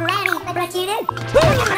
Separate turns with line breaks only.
ready. What you do?